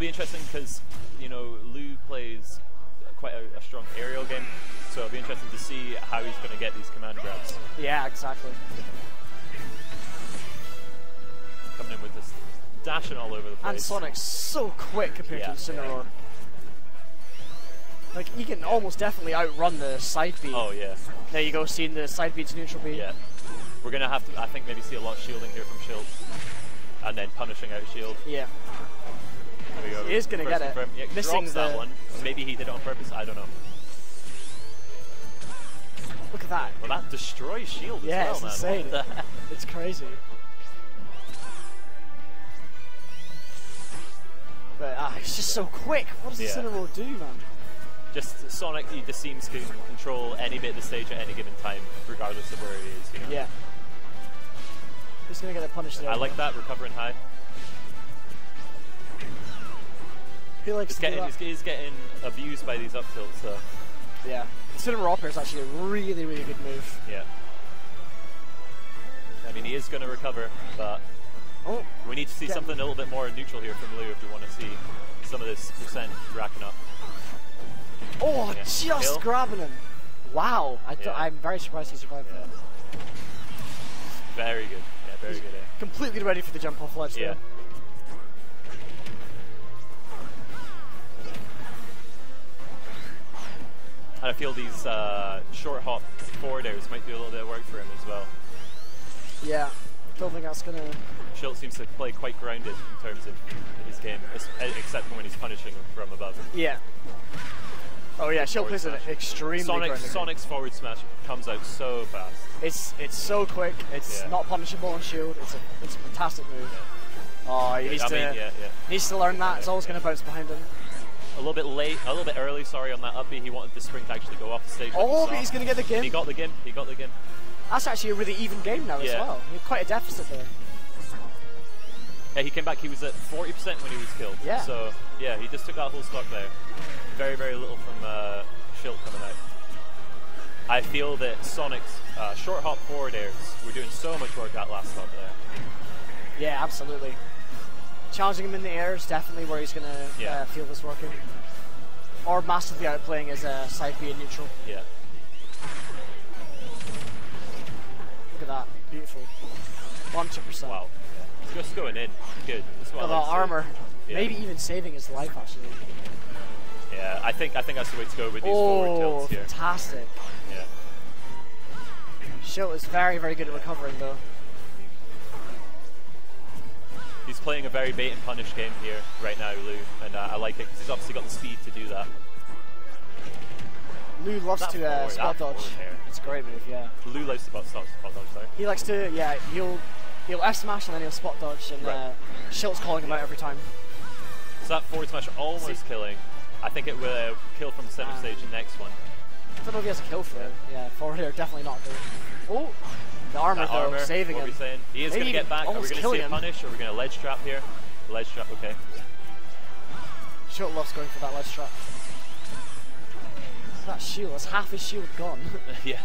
be interesting because you know Lew plays quite a, a strong aerial game, so it'll be interesting to see how he's going to get these command grabs. Yeah, exactly. Coming in with this dashing all over the place. And Sonic's so quick compared Yeah. to Incineroar. Like, he can almost definitely outrun the side beat. Oh yeah, There you go, seeing the side beat to neutral beat. yeah. We're going to have to, I think, maybe see a lot of shielding here from Schilt, and then punishing out Shield. Yeah. He is gonna get it. confirm. Yeah, Missing drops that the- one. Maybe he did it on purpose. I don't know. Look at that. Well, that destroys Shield Yeah, as well, it's man. insane. The? It's crazy. But ah, he's just so quick. What does Yeah. Incineroar do, man? Just Sonic, he just seems to control any bit of the stage at any given time, regardless of where he is. You know? Yeah. He's gonna get the punish there. I like that recovering high. He likes He's getting, he's, he's getting abused by these up tilts. So Yeah. Incineroar up air is actually a really, really good move. yeah. I mean, he is going to recover, but Oh, we need to see something a little bit more neutral here from Lew if we want to see some of this percent racking up. oh, Yeah. just Kill. grabbing him. Wow. I Yeah. I'm very surprised he survived Yeah. that. Very good. Yeah, very good. eh? Completely ready for the jump off ledge Yeah. there. I feel these uh, short hop forward airs might do a little bit of work for him as well. Yeah. Don't think that's gonna. Schilt seems to play quite grounded in terms of his game, except for when he's punishing from above. Yeah. Oh yeah, Shield Forward plays an extremely Sonic. Sonic's forward smash comes out so fast. It's it's so quick. It's Yeah. not punishable on Shield. It's a it's a fantastic move. Oh, he needs I to mean, yeah, yeah. needs to learn that. It's always going to bounce behind him. A little bit late, a little bit early, sorry, on that up He wanted the spring to actually go off the stage. Oh, but he's going to get the And he got the game. He got the game. That's actually a really even game now as well. Had quite a deficit there. Yeah, he came back. He was at 40% when he was killed. Yeah. So, yeah, he just took that whole stock there. Very, very little from uh, Schilt coming out. I feel that Sonic's uh, short hop forward airs were doing so much work that last stop there. Yeah, absolutely. Challenging him in the air is definitely where he's going to Yeah. uh, feel this working. Or massively outplaying his uh, side B and neutral. Yeah. Look at that. Beautiful. 100%. Wow. It's just going in. Good. That's what I like armor. Yeah. Maybe even saving his life, actually. Yeah, I think I think that's the way to go with these forward Oh, tilts here. fantastic. Yeah. Schilt is very, very good at recovering, though. He's playing a very bait and punish game here right now, Lew, and uh, I like it because he's obviously got the speed to do that. Lew loves That to uh, forward- spot dodge. It's a great move, yeah. Lew loves to spot spot spot dodge, sorry. He likes to, yeah, he'll he'll F smash and then he'll spot dodge, and Right. uh, Schilt's calling him out every time. So that forward smash almost See- killing. I think it will uh, kill from center Um, stage the next one. I don't know if he has a kill for it. Yeah, forward air definitely not good. Oh, the armor That though, armor, saving what him. we saying? He is going to get back. Are we going to see a punish or are we going to ledge trap here? Ledge trap, okay. Schilt loves going for that ledge trap. That shield, that's half his shield gone. yeah.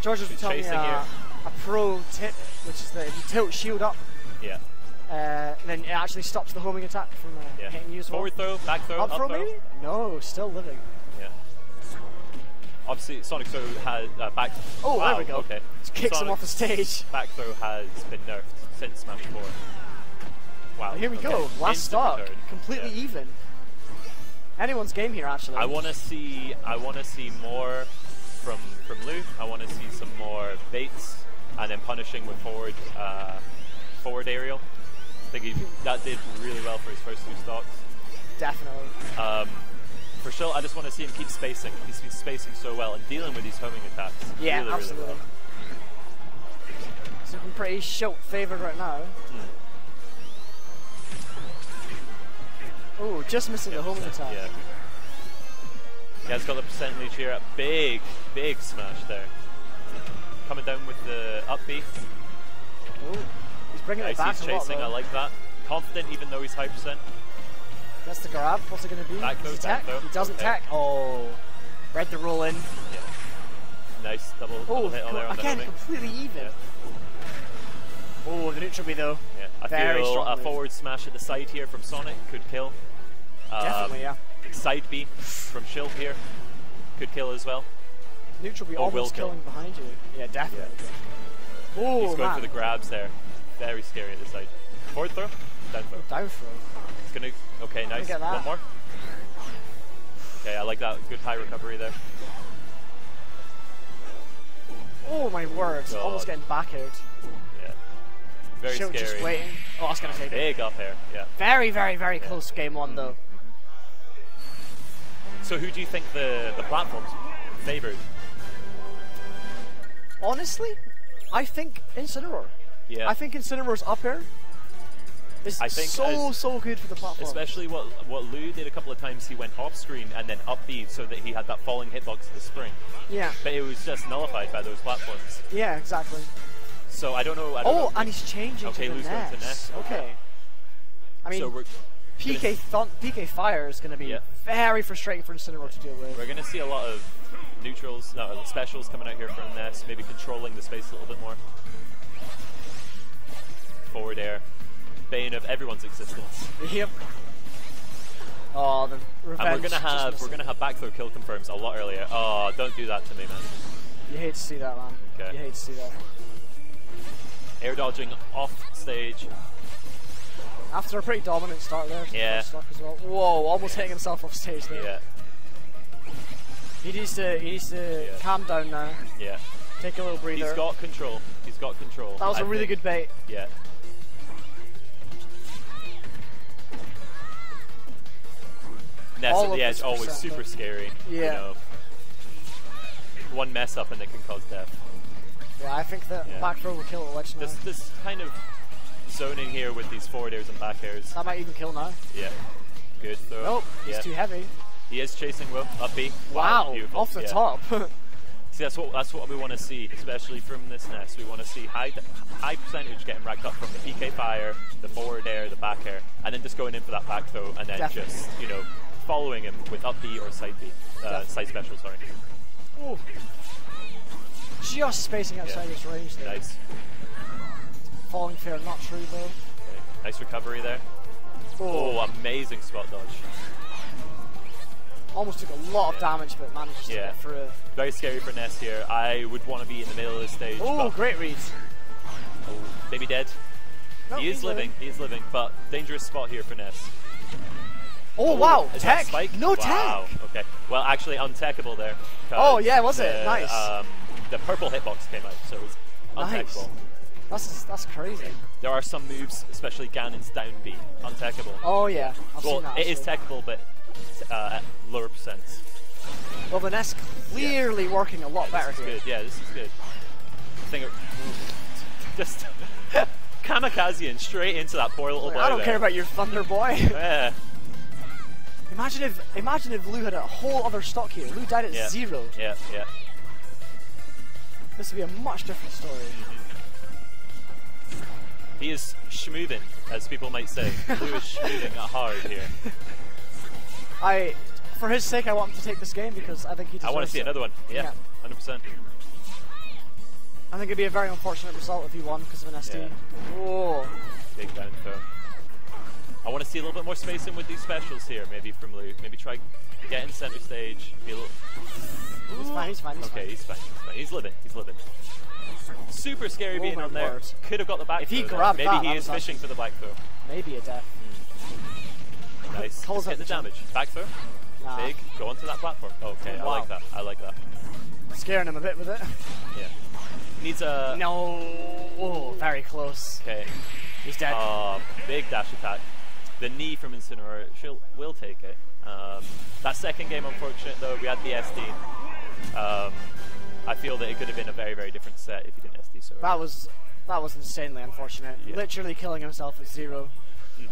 George was telling me uh, a pro tip, which is that if you tilt shield up, Yeah. uh, then it actually stops the homing attack from uh, Yeah. hitting you as well. Forward throw, back throw, Up up, throw throw. maybe? No, still living. Obviously, Sonic throw has uh, back. Oh, wow, there we go. Okay. Just kicks him off the stage. Back throw has been nerfed since Smash 4. Wow. Here we okay. go. Last stock. Completely Yeah. even. Anyone's game here, actually. I want to see. I want to see more from from Lew. I want to see some more baits and then punishing with forward uh, forward aerial. I think he, that did really well for his first two stocks. Definitely. Um, for sure, I just want to see him keep spacing. He's been spacing so well and dealing with these homing attacks. Yeah, really, absolutely. Really well. He's looking pretty Schilt favoured right now. Hmm. Oh, just missing the homing attack. Yeah. Yeah, it's got the percentage here. A big, big smash there. Coming down with the up B. Oh, he's bringing Nice, it back he's a lot, chasing. I like that. Confident, even though he's high percent. That's the grab. What's it going to B? Back Does he throw, back. He doesn't tech. Oh. Read the roll in. Yeah. Nice double, Oh, double hit on there on again, completely even. Yeah. Oh, the neutral B though. Yeah. I Very feel strong a move. forward smash at the side here from Sonic could kill. Um, Definitely, yeah. Side B from Schilt here could kill as well. Neutral be Or will almost kill. killing behind you. Yeah, definitely. Oh, He's going man. for the grabs there. Very scary at the side. Forward throw, down throw. Down throw. Gonna. Okay, nice. One more. Okay, I like that. Good high recovery there. Oh my word! God. Almost getting back aired. Yeah. Very Shield scary. just waiting. Oh, I was gonna take it. Big up air. Yeah. Very, very, very close game one though. So who do you think the the platforms favored? Honestly, I think Incineroar. Yeah. I think Incineroar's up air is I think so so good for the platform. Especially what what Lew did a couple of times. He went off screen and then up B so that he had that falling hitbox to the spring. Yeah, But it was just nullified by those platforms. yeah, exactly. So I don't know. I don't Oh, know. and he's changing Okay, to the Lew's going to Ness. Ness. Okay. I mean, so PK PK Fire is going to be Yeah. very frustrating for Incineroar to deal with. we're gonna see a lot of neutrals, no specials coming out here from Ness. Maybe controlling the space a little bit more. Forward air, bane of everyone's existence. Yep. Oh, the revenge. And we're gonna have we're gonna have back throw kill confirms a lot earlier. Oh, don't do that to me, man. You hate to see that, man. Okay. You hate to see that. Air dodging off stage. After a pretty dominant start there, Yeah. well. Whoa, almost hitting himself off stage there. Yeah, He needs to he needs to Yeah. calm down now. yeah. Take a little breather. He's got control. He's got control. that was a a really good bait. Yeah. Ness All of the always super scary. You Yeah. know. One mess up and it can cause death. Yeah, I think that Yeah. back throw will kill now. This this kind of zoning here with these forward airs and back airs. That might even kill now. Yeah. Good throw. Oh, he's yeah. too heavy. He is chasing Will up B. Wow, beautiful. off the Yeah. top. See, that's what that's what we want to see, especially from this Ness. We want to see high high percentage getting racked up from the PK fire, the forward air, the back air, and then just going in for that back throw, and then Definitely. just you know following him with up B or side B, uh, side special. Sorry. Ooh. Just spacing outside Yeah. his range there. Nice. Falling fair, not true though. Okay. Nice recovery there. Oh, amazing spot dodge. Almost took a lot of damage, but managed to Yeah. get through. Very scary for Ness here. I would want to be in the middle of the stage. Oh, great read. oh, maybe dead. No, he is he's living. He is living, but dangerous spot here for Ness. Oh, wow, Is tech. spike? No wow. tech. Okay. Well, actually, untechable there. Oh, yeah, was it? Nice. Um, the purple hitbox came out, so it was Nice. untechable. That's that's crazy. There are some moves, especially Ganon's down B, untechable. Oh yeah, I've well, seen that. it is techable, but uh, at lower percents. Well, the Ness clearly working a lot better This is here. good. Yeah, this is good. I think it, just kamikazeing straight into that poor little boy. I don't there. care about your Thunder Boy. Yeah. Imagine if imagine if Lew had a whole other stock here. Lew died at Yeah. zero. Yeah. Yeah. This would be a much different story. He is schmooving, as people might say. Lew is schmooving hard here. I, for his sake, I want him to take this game because I think he. I want to see it. another one. Yeah, Yeah. hundred percent. I think it'd be a very unfortunate result if he won because of an SD. Yeah. Oh, Big down throw. I want to see a little bit more spacing with these specials here, maybe from Lew. Maybe try get in center stage. Be a little. he's fine. He's fine. He's Okay, fine. he's fine. He's fine. He's living. He's living. Super scary Oh being on there. word. Could have got the back If he grabbed Maybe that, he that is fishing for the back throw. Maybe a death. Nice. Calls out get the jump. damage. Back throw. Nah. Big. Go onto that platform. Okay, I Wow. like that. I like that. Scaring him a bit with it. Yeah. Needs a. No. Oh, very close. Okay. He's dead. Uh, big dash attack. The knee from Incineroar, she'll will take it. Um, that second game, unfortunate though, we had the SD. Um, I feel that it could have been a very, very different set if he didn't SD so that was that was insanely unfortunate. Yeah. Literally killing himself at 0 Mhm.